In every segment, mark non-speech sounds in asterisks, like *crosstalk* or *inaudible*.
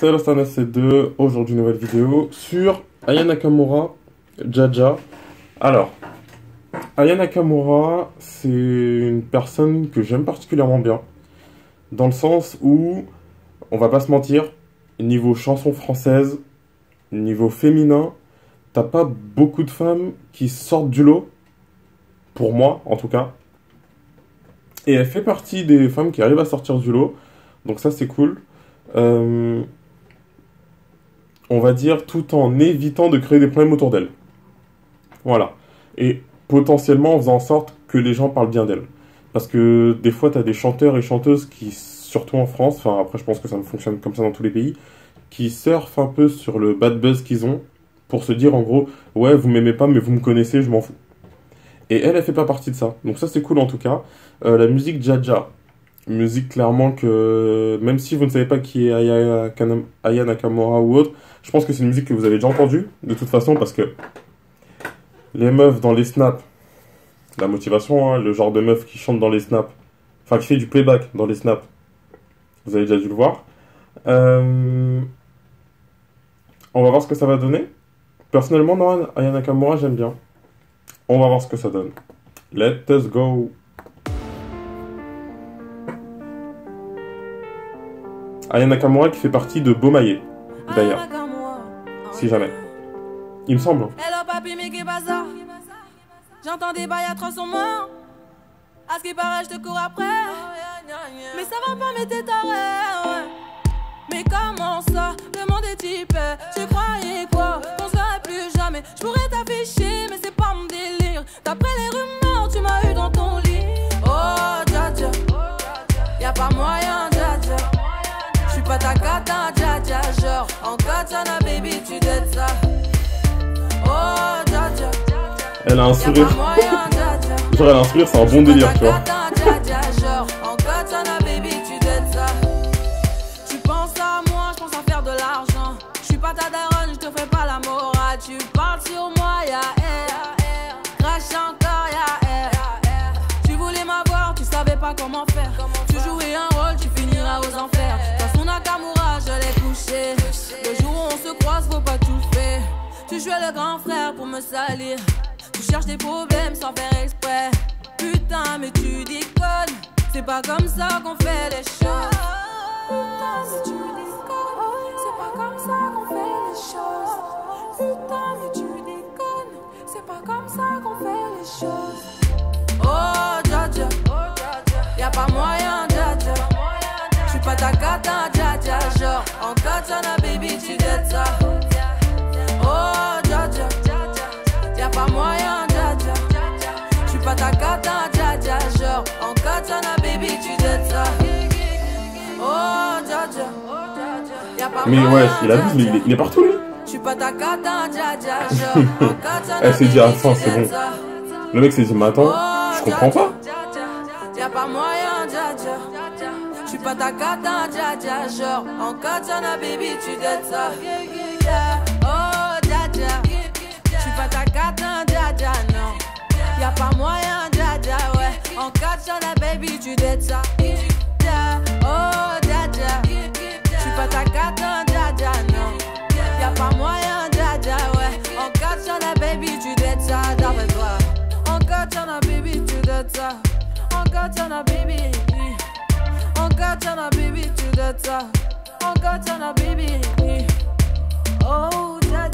C'est Rostan C2, aujourd'hui nouvelle vidéo sur Aya Nakamura, Jaja. Alors, Aya Nakamura, c'est une personne que j'aime particulièrement bien, dans le sens où, on va pas se mentir, niveau chanson française, niveau féminin, t'as pas beaucoup de femmes qui sortent du lot, pour moi en tout cas. Et elle fait partie des femmes qui arrivent à sortir du lot, donc ça c'est cool. Euh, on va dire, tout en évitant de créer des problèmes autour d'elle. Voilà. Et potentiellement en faisant en sorte que les gens parlent bien d'elle. Parce que des fois, tu as des chanteurs et chanteuses qui, surtout en France, enfin après je pense que ça fonctionne comme ça dans tous les pays, qui surfent un peu sur le bad buzz qu'ils ont pour se dire en gros, ouais, vous m'aimez pas, mais vous me connaissez, je m'en fous. Et elle, elle fait pas partie de ça. Donc ça, c'est cool en tout cas. Euh, la musique Jaja, musique clairement que, même si vous ne savez pas qui est Aya, Aya Nakamura ou autre, je pense que c'est une musique que vous avez déjà entendue, de toute façon, parce que les meufs dans les snaps, la motivation, hein, le genre de meuf qui chante dans les snaps, enfin qui fait du playback dans les snaps, vous avez déjà dû le voir. Euh, on va voir ce que ça va donner. Personnellement, non, Aya Nakamura, j'aime bien. On va voir ce que ça donne. Let us go. Aya Nakamura qui fait partie de Beaumaillé, d'ailleurs. Si jamais. Il me semble. J'entends des bails atroces en main. À ce qui paraît, je te cours après. Mais ça va pas, mais t'es taré. Mais comment ça? Le monde est type. Tu croyais quoi? On serait plus jamais. Je pourrais Elle a un sourire. Genre, elle a un sourire, c'est un bon délire, tu vois. Comment faire. Tu jouais un rôle, tu finiras aux enfers. Dans son je l'ai. Le jour où on se croise, faut pas tout faire. Tu jouais le grand frère pour me salir. Tu cherches des problèmes sans faire exprès. Putain, mais tu déconnes. C'est pas comme ça qu'on fait les choses. Putain, mais tu déconnes. C'est pas comme ça qu'on fait les choses. Putain, mais tu déconnes. C'est pas comme ça qu'on fait les choses. Oh, dja dja. Y'a pas moyen, dja dja. J'suis pas ta cata, dja dja. Genre, en katana, baby, tu dettes ça. Mais ouais, il a vu, il il est partout, lui. *laughs* Elle s'est dit, ah, enfin, tu c'est bon. Le mec s'est dit, mais attends, je comprends pas. Y'a pas moyen, dja dja. Pas en baby, tu. Oh, baby, tu. Katana, baby. En katana, baby, tu dettes ça. En katana, baby. Oh, dja.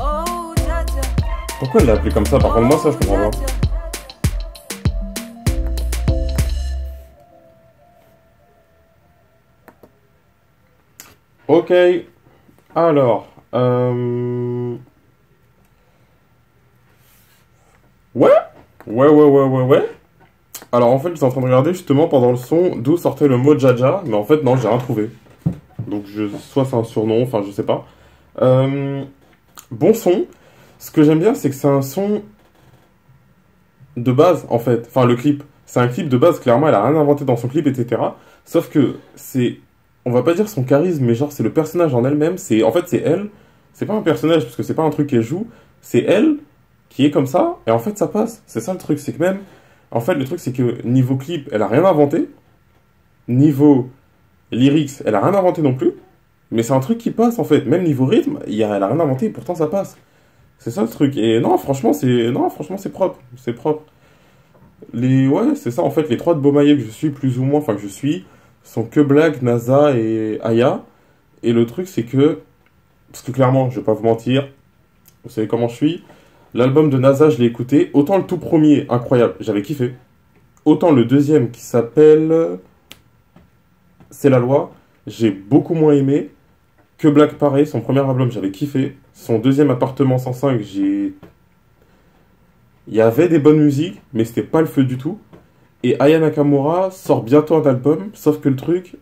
Oh, dja. Pourquoi elle l'a appelé comme ça? Par contre, moi, ça, je comprends pas. Ok. Alors. Euh... Ouais Ouais, ouais, ouais, ouais, ouais. Alors, en fait, j'étais en train de regarder justement pendant le son d'où sortait le mot Jaja, mais en fait, non, j'ai rien trouvé. Donc, je... soit c'est un surnom, enfin, je sais pas. Euh... Bon son. Ce que j'aime bien, c'est que c'est un son de base, en fait. Enfin, le clip. C'est un clip de base, clairement, elle a rien inventé dans son clip, etc. Sauf que c'est. On va pas dire son charisme, mais genre, c'est le personnage en elle-même. C'est En fait, c'est elle. C'est pas un personnage, parce que c'est pas un truc qu'elle joue. C'est elle qui est comme ça, et en fait, ça passe. C'est ça le truc, c'est que même. En fait, le truc, c'est que niveau clip, elle a rien inventé. Niveau Lyrics, elle a rien inventé non plus. Mais c'est un truc qui passe en fait. Même niveau rythme, elle a rien inventé pourtant ça passe. C'est ça le truc. Et non, franchement, c'est non, franchement, c'est propre. C'est propre. Les ouais, c'est ça en fait. Les trois de Beaumaillé que je suis plus ou moins, enfin que je suis, sont que Black, NASA et Aya. Et le truc, c'est que parce que clairement, je vais pas vous mentir, vous savez comment je suis. L'album de NASA, je l'ai écouté. Autant le tout premier, incroyable, j'avais kiffé. Autant le deuxième qui s'appelle C'est la loi, j'ai beaucoup moins aimé. Que Black pareil, son premier album, j'avais kiffé. Son deuxième appartement 105, j'ai. Il y avait des bonnes musiques, mais c'était pas le feu du tout. Et Aya Nakamura sort bientôt un album, sauf que le truc,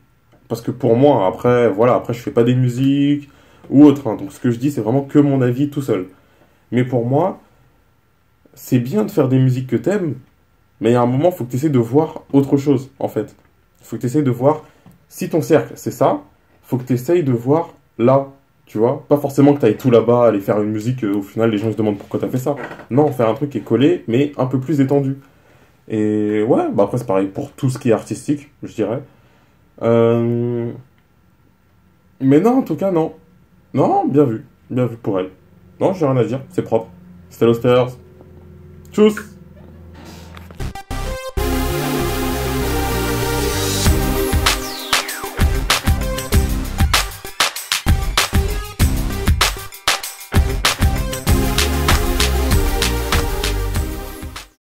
parce que pour moi, après, voilà, après je fais pas des musiques ou autre, hein. donc ce que je dis c'est vraiment que mon avis tout seul. Mais pour moi, c'est bien de faire des musiques que t'aimes, mais il y a un moment, il faut que tu de voir autre chose, en fait. Il faut que tu de voir, si ton cercle, c'est ça, faut que tu de voir là, tu vois. Pas forcément que tu ailles tout là-bas, aller faire une musique, euh, au final, les gens se demandent pourquoi tu as fait ça. Non, faire un truc qui est collé, mais un peu plus étendu. Et ouais, bah après, c'est pareil pour tout ce qui est artistique, je dirais. Euh... Mais non, en tout cas, non. Non, bien vu. Bien vu pour elle. Non, j'ai rien à dire, c'est propre. C'était. Tchuss